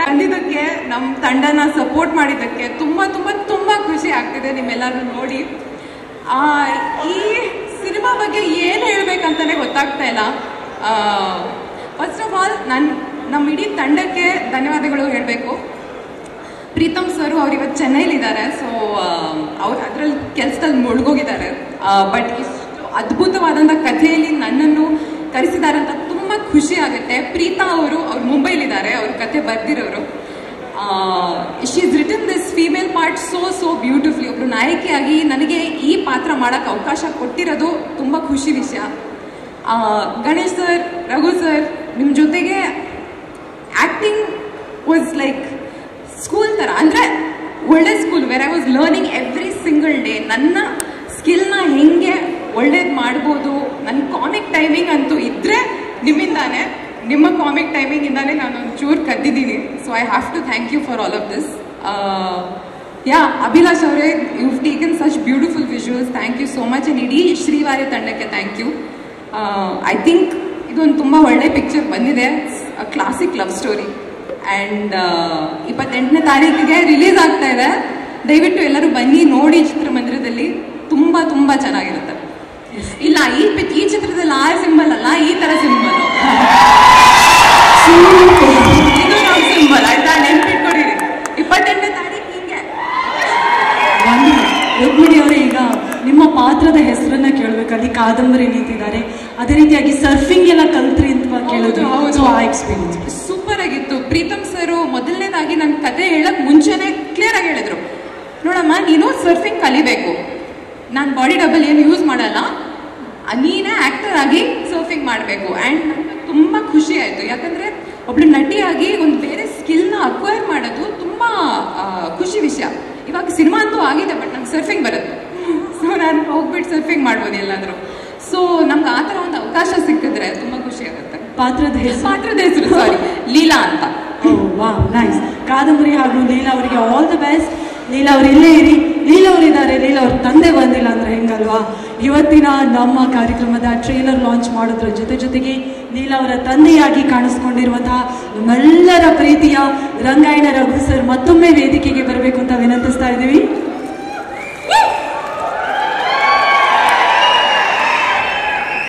ತಂದಿದ್ದಕ್ಕೆ ನಮ್ಮ ತಂಡನ ಸಪೋರ್ಟ್ ಮಾಡಿದ್ದಕ್ಕೆ ತುಂಬ ತುಂಬ ತುಂಬ ಖುಷಿ ಆಗ್ತಿದೆ ನಿಮ್ಮೆಲ್ಲರೂ ನೋಡಿ. ಈ ಸಿನಿಮಾ ಬಗ್ಗೆ ಏನು ಹೇಳಬೇಕಂತಲೇ ಗೊತ್ತಾಗ್ತಾ ಇಲ್ಲ. ಫಸ್ಟ್ ಆಫ್ ಆಲ್ ನನ್ನ ನಮ್ಮ ಇಡೀ ತಂಡಕ್ಕೆ ಧನ್ಯವಾದಗಳು ಹೇಳಬೇಕು. ಪ್ರೀತಮ್ ಸರ್ ಅವ್ರು ಇವತ್ತು ಚೆನ್ನೈಲಿದ್ದಾರೆ ಸೊ ಅವ್ರು ಅದರಲ್ಲಿ ಕೆಲಸದಲ್ಲಿ ಮುಳುಗೋಗಿದ್ದಾರೆ. ಬಟ್ ಇಷ್ಟು ಅದ್ಭುತವಾದಂಥ ಕಥೆಯಲ್ಲಿ ನನ್ನನ್ನು ಕರೆಸಿದ್ದಾರೆ ಅಂತ ತುಂಬ ಖುಷಿ ಆಗುತ್ತೆ. ಪ್ರೀತಾ ಅವರು, ಅವ್ರು ಮುಂಬೈಲಿದ್ದಾರೆ, ಅವ್ರ ಕಥೆ ಬರ್ದಿರೋರು. Female part so so beautiful ಒಬ್ರು ನಾಯಕಿಯಾಗಿ ನನಗೆ ಈ ಪಾತ್ರ ಮಾಡೋಕ್ಕೆ ಅವಕಾಶ ಕೊಟ್ಟಿರೋದು ತುಂಬ ಖುಷಿ ವಿಷಯ. ಗಣೇಶ್ ಸರ್ ರಘು ಸರ್ ನಿಮ್ಮ ಜೊತೆಗೆ ಆ್ಯಕ್ಟಿಂಗ್ ವಾಸ್ ಲೈಕ್ ಸ್ಕೂಲ್ ಥರ ಅಂದರೆ ಒಳ್ಳೆ school where I was learning every single day ನನ್ನ ಸ್ಕಿಲ್ನ ಹೆಂಗೆ ಒಳ್ಳೇದು ಮಾಡ್ಬೋದು ನನ್ನ ಕಾಮಿಕ್ ಟೈಮಿಂಗ್ ಅಂತೂ ಇದ್ದರೆ ನಿಮ್ಮಿಂದಾನೆ, ನಿಮ್ಮ ಕಾಮಿಕ್ ಟೈಮಿಂಗಿಂದಾನೇ ನಾನು ಒಂಚೂರು ಕದ್ದಿದ್ದೀನಿ. So I have to thank you for all of this yeah Abhilash ಅವರೇ you taken such beautiful visuals thank you so much and ಇಡೀ ಶ್ರೀವಾರಿ ತಂಡಕ್ಕೆ ಥ್ಯಾಂಕ್ ಯು ಐ ಥಿಂಕ್ ಇದೊಂದು ತುಂಬ ಒಳ್ಳೆ ಪಿಕ್ಚರ್ ಬಂದಿದೆ. ಕ್ಲಾಸಿಕ್ ಲವ್ ಸ್ಟೋರಿ ಆ್ಯಂಡ್ ಇಪ್ಪತ್ತೆಂಟನೇ ತಾರೀಕಿಗೆ release ಆಗ್ತಾ ಇದೆ. ದಯವಿಟ್ಟು ಎಲ್ಲರೂ ಬನ್ನಿ, ನೋಡಿ ಚಿತ್ರಮಂದಿರದಲ್ಲಿ ತುಂಬ ತುಂಬ ಚೆನ್ನಾಗಿರುತ್ತೆ ಇಲ್ಲ ಈ ಪಿಕ್ ಈ ಚಿತ್ರದಲ್ಲಿ ಆ ಸಿಂಬಲ್ ಅಲ್ಲ ಈ ತರ ಸಿಂಬಲ್ ಇದು ನಮ್ಮ ಸಿಂಬಲ್ ಆಯ್ತಾ ನೆನ್ಪಿಟ್ಕೊಂಡಿರಿ ಇಪ್ಪತ್ತೆಂಟನೇ ತಾರೀಕು ಹಿಂಗೆ ರುಕ್ಮಿಣಿ ಅವರೇ ಈಗ ನಿಮ್ಮ ಪಾತ್ರದ ಹೆಸರನ್ನ ಕೇಳಬೇಕು. ಅಲ್ಲಿ ಕಾದಂಬರಿ ನೀತಿದ್ದಾರೆ ಅದೇ ರೀತಿಯಾಗಿ ಸರ್ಫಿಂಗ್ ಎಲ್ಲ ಕಲ್ತ್ರಿ ಅಂತ ಕೇಳೋದು ಹೌದು. ಆ ಎಕ್ಸ್ಪೀರಿಯನ್ಸ್ ಸೂಪರ್ ಆಗಿತ್ತು. ಪ್ರೀತಮ್ ಸರ್ ಮೊದಲನೇದಾಗಿ ನನ್ನ ಕತೆ ಹೇಳಕ್ ಮುಂಚೆನೆ ಕ್ಲಿಯರ್ ಆಗಿ ಹೇಳಿದ್ರು. ನೋಡಮ್ಮ ನೀನು ಸರ್ಫಿಂಗ್ ಕಲಿಬೇಕು. ನಾನು ಬಾಡಿ ಡಬಲ್ ಏನು ಯೂಸ್ ಮಾಡಲ್ಲ. ನೀನೇ ಆಕ್ಟರ್ ಆಗಿ ಸರ್ಫಿಂಗ್ ಮಾಡಬೇಕು. ಆ್ಯಂಡ್ ನನಗೆ ತುಂಬ ಖುಷಿ ಆಯಿತು. ಯಾಕಂದರೆ ಒಬ್ಳು ನಟಿಯಾಗಿ ಒಂದು ಬೇರೆ ಸ್ಕಿಲ್ನ ಅಕ್ವೈರ್ ಮಾಡೋದು ತುಂಬ ಆ, ಖುಷಿ ವಿಷಯ ಇವಾಗ ಸಿನಿಮಾ ಅಂತೂ ಆಗಿದೆ ಬಟ್ ನಂಗೆ ಸರ್ಫಿಂಗ್ ಬರುತ್ತೆ. ಸೊ ನಾನು ಹೋಗ್ಬಿಟ್ಟು ಸರ್ಫಿಂಗ್ ಮಾಡ್ಬೋದು ಎಲ್ಲಾದರೂ. ಸೊ ನಮ್ಗೆ ಆ ಥರ ಒಂದು ಅವಕಾಶ ಸಿಕ್ಕಿದ್ರೆ ತುಂಬ ಖುಷಿ ಆಗುತ್ತೆ. ಪಾತ್ರದ ಹೆಸರು? ಪಾತ್ರದ ಹೆಸರು ಸಾರಿ ಲೀಲಾ ಅಂತ. ವಾ ನೈಸ್ ಕಾದಂಬರಿ ಹಾಗೂ ಲೀಲಾ ಅವರಿಗೆ ಆಲ್ ದ ಬೆಸ್ಟ್ ಲೀಲಾ ಅವ್ರು ಇಲ್ಲೇ ಇರಿ. ಲೀಲಾ ಅವರಿದ್ದಾರೆ ಲೀಲಾ ಅವ್ರ ತಂದೆ ಬಂದಿಲ್ಲ ಅಂದ್ರೆ ಹೆಂಗಲ್ವಾ? ಇವತ್ತಿನ ನಮ್ಮ ಕಾರ್ಯಕ್ರಮದ ಟ್ರೇಲರ್ ಲಾಂಚ್ ಮಾಡೋದ್ರ ಜೊತೆ ಜೊತೆಗೆ ಲೀಲಾ ಅವರ ತಂದೆಯಾಗಿ ಕಾಣಿಸ್ಕೊಂಡಿರುವಂತಹ ನಮ್ಮೆಲ್ಲರ ಪ್ರೀತಿಯ ರಂಗಾಯಣ ರಘು ಸರ್ ಮತ್ತೊಮ್ಮೆ ವೇದಿಕೆಗೆ ಬರಬೇಕು ಅಂತ ವಿನಂತಿಸ್ತಾ ಇದ್ದೀವಿ.